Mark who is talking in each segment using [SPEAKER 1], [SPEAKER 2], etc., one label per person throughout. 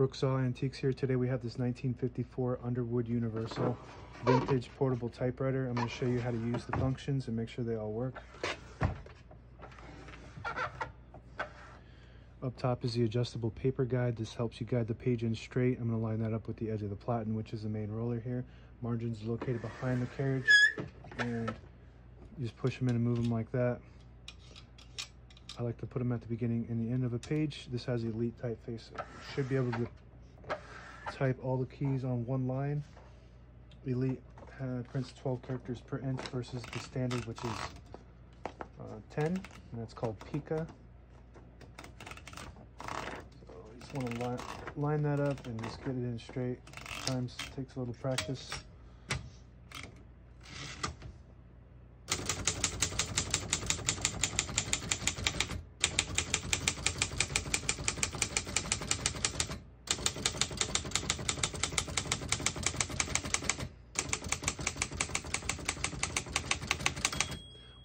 [SPEAKER 1] Brooksaw Antiques here. Today we have this 1954 Underwood Universal vintage portable typewriter. I'm going to show you how to use the functions and make sure they all work. Up top is the adjustable paper guide. This helps you guide the page in straight. I'm going to line that up with the edge of the platen, which is the main roller here. Margins located behind the carriage and you just push them in and move them like that. I like to put them at the beginning and the end of a page. This has the Elite typeface. Should be able to type all the keys on one line. Elite uh, prints 12 characters per inch versus the standard, which is uh, 10, and that's called Pica. So you just want to line, line that up and just get it in straight. Times takes a little practice.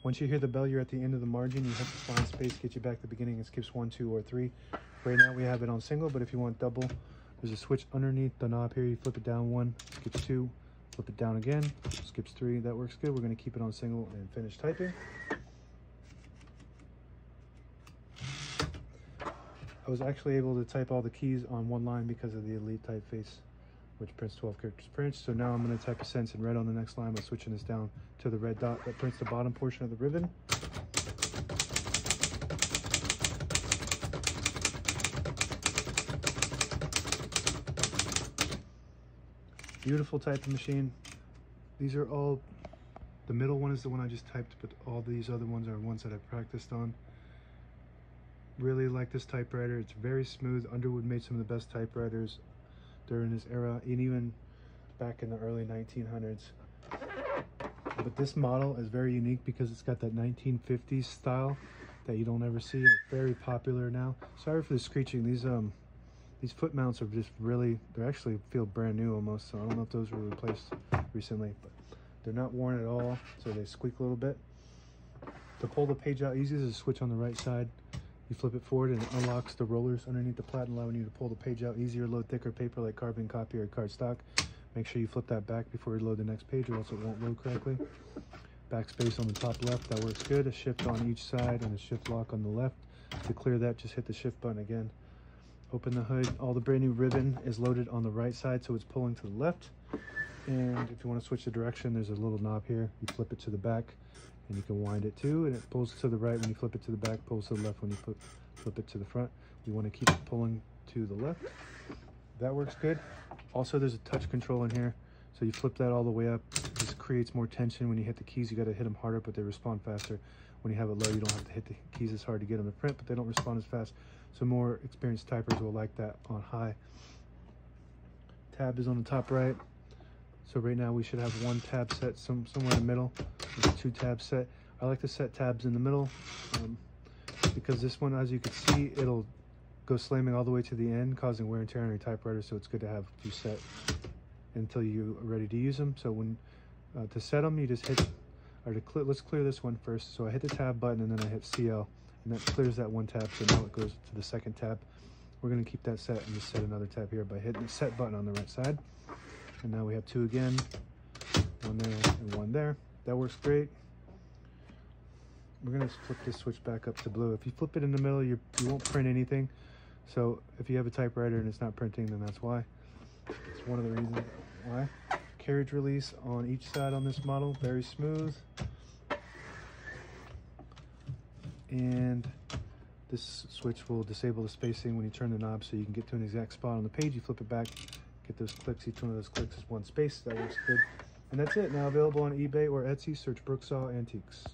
[SPEAKER 1] Once you hear the bell, you're at the end of the margin. You hit the line space, get you back to the beginning. It skips one, two, or three. Right now we have it on single, but if you want double, there's a switch underneath the knob here. You flip it down one, skips two, flip it down again, skips three. That works good. We're gonna keep it on single and finish typing. I was actually able to type all the keys on one line because of the Elite typeface which prints 12 characters per. So now I'm going to type a sense in red on the next line by switching this down to the red dot that prints the bottom portion of the ribbon. Beautiful typing machine. These are all, the middle one is the one I just typed, but all these other ones are ones that I've practiced on. Really like this typewriter. It's very smooth. Underwood made some of the best typewriters during this era and even back in the early 1900s. But this model is very unique because it's got that 1950s style that you don't ever see. It's very popular now. Sorry for the screeching. These um these foot mounts are just really they actually feel brand new almost. So I don't know if those were replaced recently, but they're not worn at all. So they squeak a little bit. To pull the page out easy is a switch on the right side. You flip it forward and it unlocks the rollers underneath the platen, allowing you to pull the page out easier, load thicker paper like carbon copy or cardstock. Make sure you flip that back before you load the next page or else it won't load correctly. Backspace on the top left, that works good. A shift on each side and a shift lock on the left. To clear that, just hit the shift button again. Open the hood. All the brand new ribbon is loaded on the right side, so it's pulling to the left. And if you want to switch the direction, there's a little knob here. You flip it to the back and you can wind it too and it pulls to the right when you flip it to the back pulls to the left when you flip, flip it to the front. We want to keep pulling to the left. That works good. Also there's a touch control in here. So you flip that all the way up. This creates more tension. When you hit the keys you got to hit them harder but they respond faster. When you have it low you don't have to hit the keys as hard to get them to print but they don't respond as fast. So more experienced typers will like that on high. Tab is on the top right so right now we should have one tab set some, somewhere in the middle. two tabs set. I like to set tabs in the middle um, because this one, as you can see, it'll go slamming all the way to the end, causing wear and tear on your typewriter. So it's good to have two set until you are ready to use them. So when uh, to set them, you just hit, or to let's clear this one first. So I hit the tab button and then I hit CL and that clears that one tab. So now it goes to the second tab. We're gonna keep that set and just set another tab here by hitting the set button on the right side. And now we have two again, one there and one there. That works great. We're gonna flip this switch back up to blue. If you flip it in the middle, you, you won't print anything. So if you have a typewriter and it's not printing, then that's why. It's one of the reasons why. Carriage release on each side on this model, very smooth. And this switch will disable the spacing when you turn the knob so you can get to an exact spot on the page. You flip it back, Get those clicks. Each one of those clicks is one space. That works good. And that's it. Now available on eBay or Etsy. Search Brooksaw Antiques.